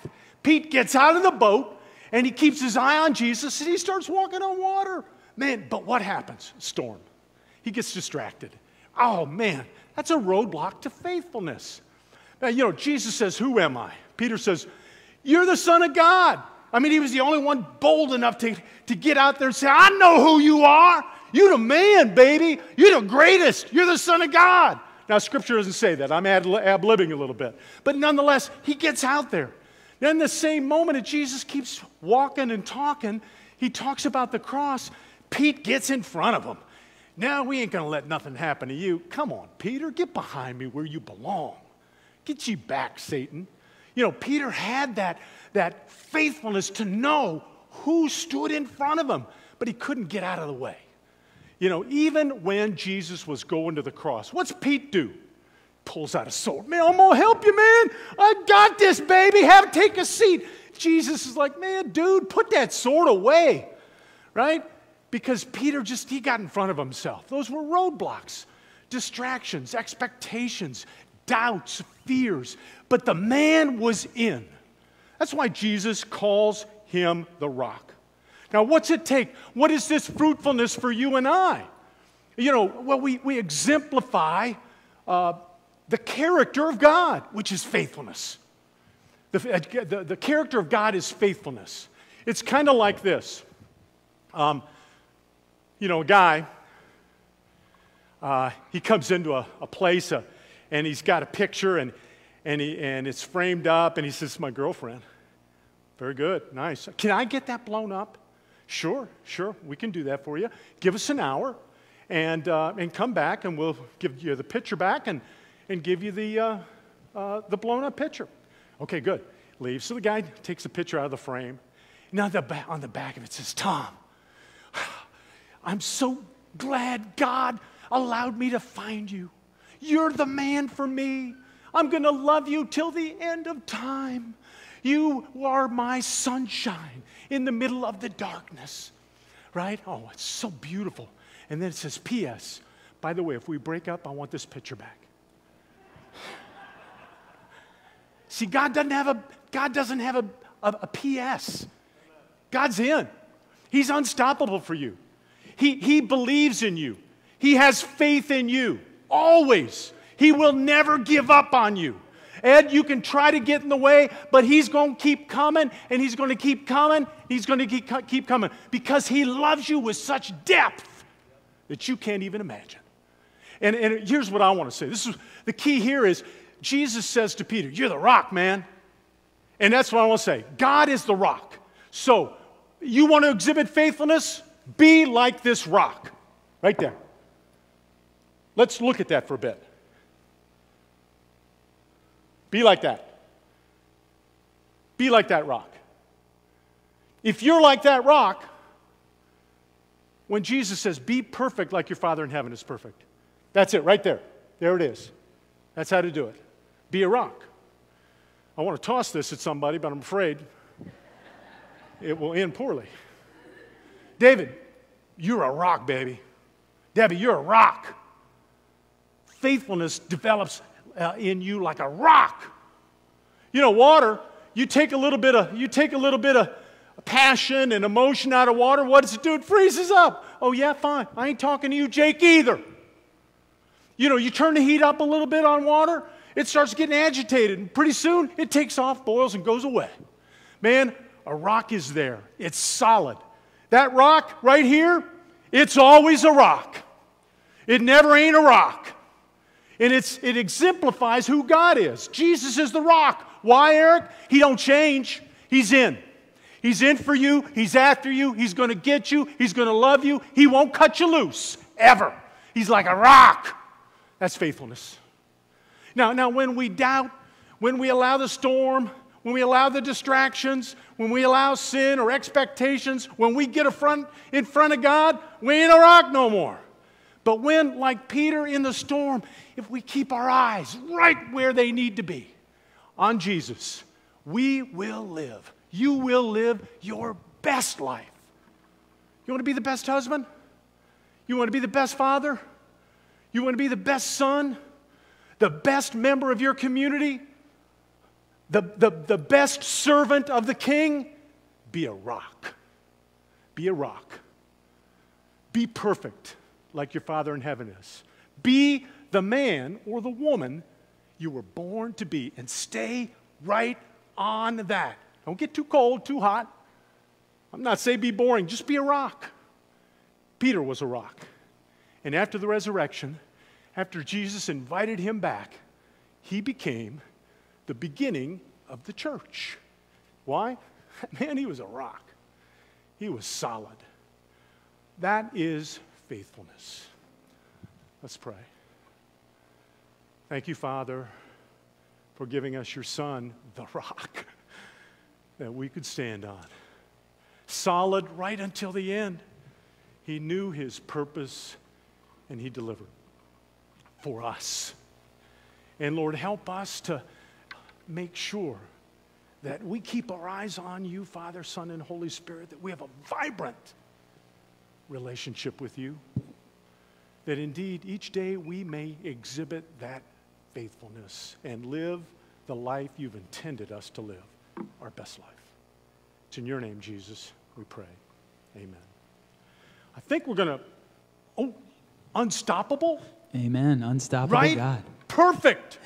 S2: Pete gets out of the boat and he keeps his eye on Jesus and he starts walking on water. Man, but what happens? Storm. He gets distracted. Oh, man, that's a roadblock to faithfulness. Now, you know, Jesus says, Who am I? Peter says, You're the Son of God. I mean, he was the only one bold enough to, to get out there and say, I know who you are. You're the man, baby. You're the greatest. You're the Son of God. Now, Scripture doesn't say that. I'm ad libbing a little bit. But nonetheless, he gets out there. Then, the same moment that Jesus keeps walking and talking, he talks about the cross. Pete gets in front of him. Now, we ain't going to let nothing happen to you. Come on, Peter, get behind me where you belong. Get you back, Satan. You know, Peter had that, that faithfulness to know who stood in front of him, but he couldn't get out of the way. You know, even when Jesus was going to the cross, what's Pete do? Pulls out a sword. Man, I'm gonna help you, man. I got this, baby. Have take a seat. Jesus is like, man, dude, put that sword away, right? Because Peter just he got in front of himself. Those were roadblocks, distractions, expectations, doubts, fears. But the man was in. That's why Jesus calls him the rock. Now, what's it take? What is this fruitfulness for you and I? You know, well, we, we exemplify uh, the character of God, which is faithfulness. The, uh, the, the character of God is faithfulness. It's kind of like this. Um, you know, a guy, uh, he comes into a, a place uh, and he's got a picture and, and, he, and it's framed up and he says, My girlfriend. Very good, nice. Can I get that blown up? Sure, sure, we can do that for you. Give us an hour and, uh, and come back and we'll give you the picture back and, and give you the, uh, uh, the blown up picture. Okay, good. Leave. So the guy takes the picture out of the frame. Now the on the back of it says, Tom, I'm so glad God allowed me to find you. You're the man for me. I'm going to love you till the end of time. You are my sunshine in the middle of the darkness. Right? Oh, it's so beautiful. And then it says, P.S. By the way, if we break up, I want this picture back. See, God doesn't have a, God doesn't have a, a, a P.S. God's in. He's unstoppable for you. He, he believes in you. He has faith in you. Always. He will never give up on you. Ed, you can try to get in the way, but he's going to keep coming and he's going to keep coming. He's going to keep, keep coming because he loves you with such depth that you can't even imagine. And, and here's what I want to say. This is the key here is Jesus says to Peter, You're the rock, man. And that's what I want to say. God is the rock. So you want to exhibit faithfulness? Be like this rock. Right there. Let's look at that for a bit. Be like that. Be like that rock. If you're like that rock, when Jesus says, Be perfect like your Father in heaven is perfect, that's it right there. There it is. That's how to do it. Be a rock. I want to toss this at somebody, but I'm afraid it will end poorly. David, you're a rock, baby. Debbie, you're a rock. Faithfulness develops uh, in you like a rock. You know, water, you take a little bit of, you take a little bit of passion and emotion out of water, what does it do? It freezes up. Oh, yeah, fine. I ain't talking to you, Jake, either. You know, you turn the heat up a little bit on water, it starts getting agitated, and pretty soon it takes off, boils, and goes away. Man, a rock is there. It's solid. That rock right here, it's always a rock. It never ain't a rock. And it's, it exemplifies who God is. Jesus is the rock. Why, Eric? He don't change. He's in. He's in for you. He's after you. He's going to get you. He's going to love you. He won't cut you loose, ever. He's like a rock. That's faithfulness. Now, now when we doubt, when we allow the storm, when we allow the distractions, when we allow sin or expectations, when we get front, in front of God, we ain't a rock no more. But when, like Peter in the storm, if we keep our eyes right where they need to be on Jesus, we will live. You will live your best life. You want to be the best husband? You want to be the best father? You want to be the best son? The best member of your community? The, the, the best servant of the king? Be a rock. Be a rock. Be perfect like your Father in heaven is. Be the man or the woman you were born to be and stay right on that. Don't get too cold, too hot. I'm not saying be boring, just be a rock. Peter was a rock. And after the resurrection, after Jesus invited him back, he became the beginning of the church. Why? Man, he was a rock. He was solid. That is faithfulness. Let's pray. Thank you, Father, for giving us your Son, the rock, that we could stand on. Solid right until the end. He knew his purpose and he delivered for us. And Lord, help us to make sure that we keep our eyes on you, Father, Son, and Holy Spirit, that we have a vibrant relationship with you, that indeed each day we may exhibit that faithfulness and live the life you've intended us to live, our best life. It's in your name, Jesus, we pray. Amen. I think we're going to, oh, unstoppable?
S3: Amen. Unstoppable
S2: Right?
S3: God.
S2: Perfect.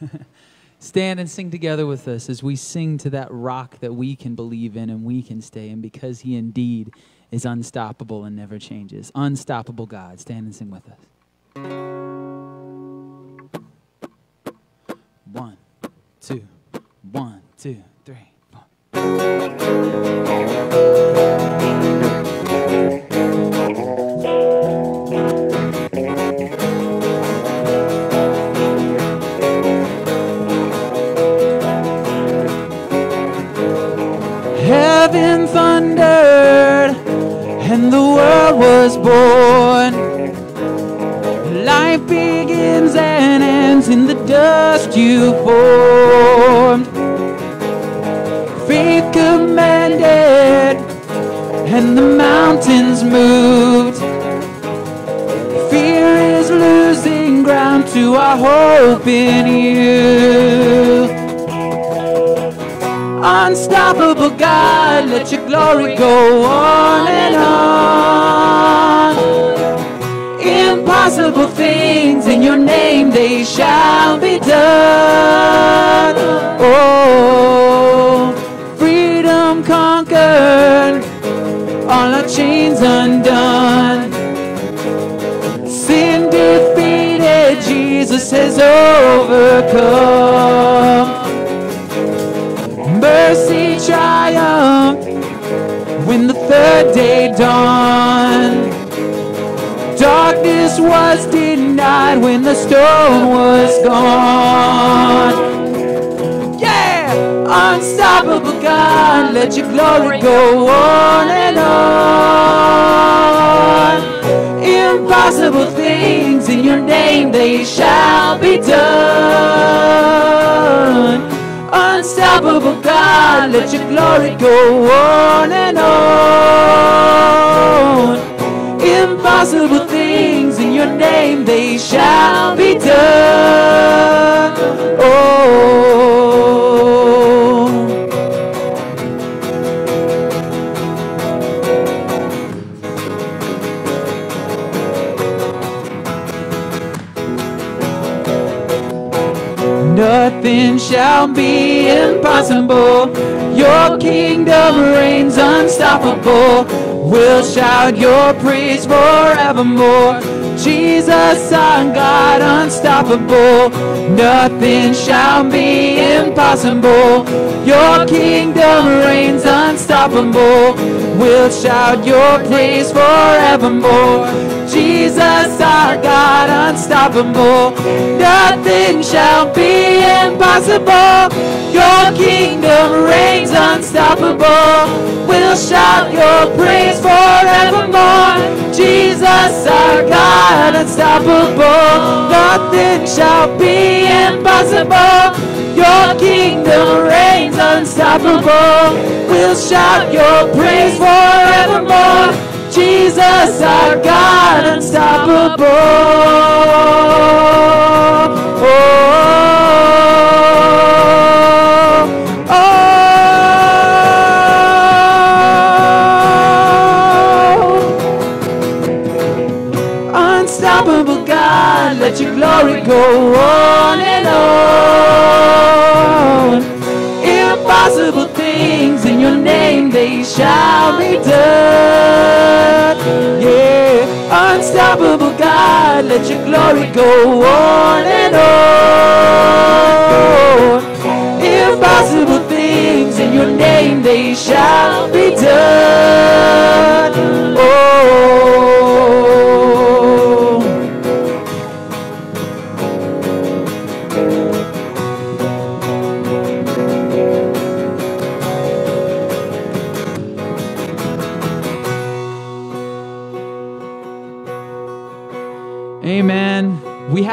S3: Stand and sing together with us as we sing to that rock that we can believe in and we can stay in because he indeed is unstoppable and never changes. Unstoppable God. Stand and sing with us. One, two, one, two, dust you formed. Faith commanded and the mountains moved. Fear is losing ground to our hope in you. Unstoppable God, let your glory go on and on. Impossible things in your name, they shall be done. Oh, freedom conquered, all our chains undone. Sin defeated, Jesus has overcome. Mercy triumphed when the third day dawned. Was denied when the storm was gone. Yeah! Unstoppable God, let your glory go on and on. Impossible things in your name, they shall be done. Unstoppable God, let your glory go on and on. Impossible your name, they shall be done. Oh. Nothing shall be impossible. Your kingdom reigns unstoppable. We'll shout your praise forevermore. Jesus, our God, unstoppable. Nothing shall be impossible. Your kingdom reigns unstoppable. We'll shout your praise forevermore. Jesus, our God, unstoppable. Nothing shall be impossible. Your kingdom reigns unstoppable. We'll shout your praise forevermore. Jesus, our God, unstoppable. Nothing shall be impossible. Your kingdom reigns unstoppable. We'll shout your praise forevermore. Jesus, our God, unstoppable. Oh, glory go on and on. Impossible things in your name, they shall be done. Yeah, unstoppable God, let your glory go on and on. Impossible things in your name, they shall be done. Oh.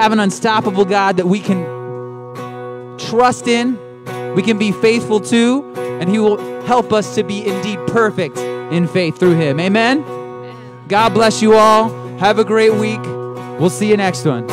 S3: Have an unstoppable God that we can trust in, we can be faithful to, and He will help us to be indeed perfect in faith through Him. Amen. God bless you all. Have a great week. We'll see you next one.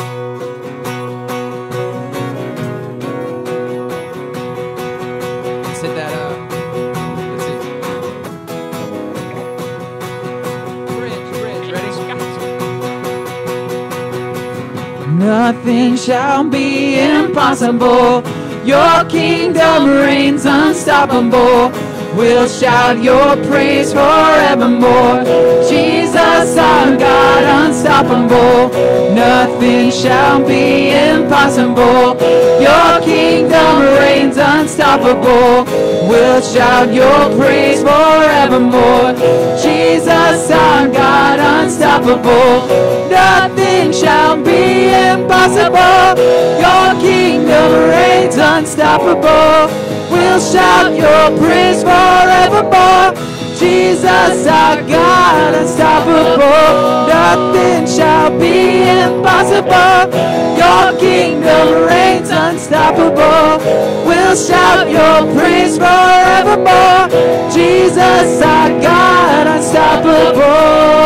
S3: Nothing shall be impossible. Your kingdom reigns unstoppable. We'll shout your praise forevermore. Jesus, our God, unstoppable. Nothing shall be impossible. Your kingdom reigns unstoppable. We'll shout your praise forevermore. Jesus, our God, unstoppable. Nothing shall be impossible. Your kingdom reigns unstoppable. We'll shout your praise forevermore. Jesus, our God, unstoppable. Nothing shall be impossible. Your kingdom reigns unstoppable. We'll shout your praise forevermore. Jesus, our God, unstoppable.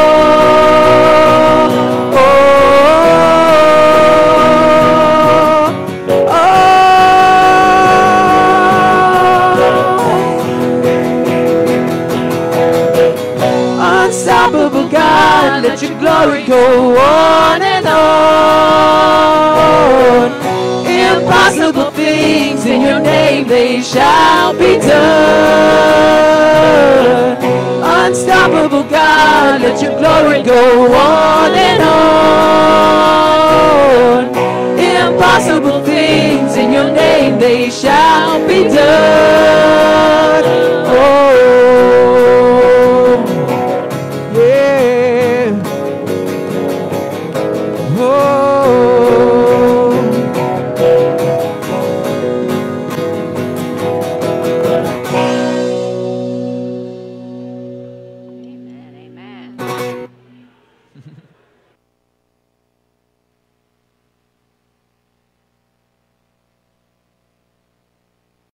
S3: Unstoppable go on and on. Impossible things in your name, they shall be done. Unstoppable God, let your glory go on and on. Impossible things in your name, they shall be done.